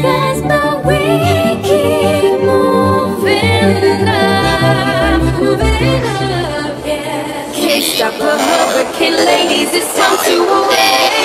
fast, but we keep moving up, moving up, yeah. Hurricane, ladies. It's time to away.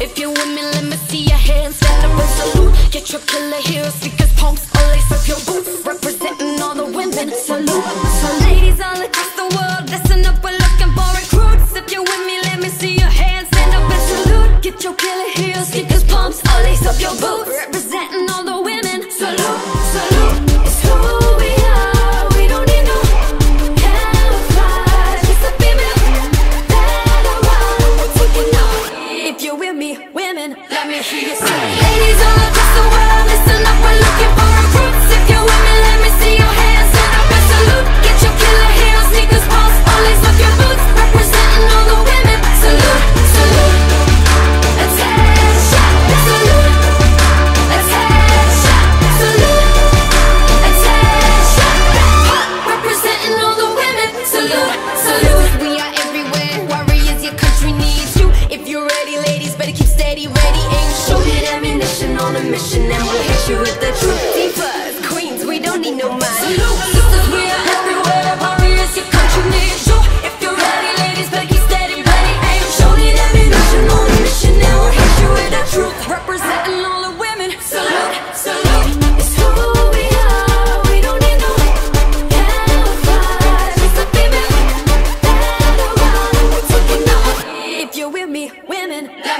If you're women, let me see your hands, stand up and salute. Get your killer heels, speakers, pumps, all lace up your boots. Representing all the women, salute. So ladies all across the world, listen up, we're looking for recruits. If you're with me, let me see your hands, stand up and salute. Get your killer heels, speakers, pumps, all lace up your boots. Representing women, let me hear you say. Ladies all across the world, listen up. We're looking for ladies, better keep steady, ready, aim, shoot. Ammunition on a mission, and we'll hit you with the truth. Divas, queens, we don't need no mind. Salute,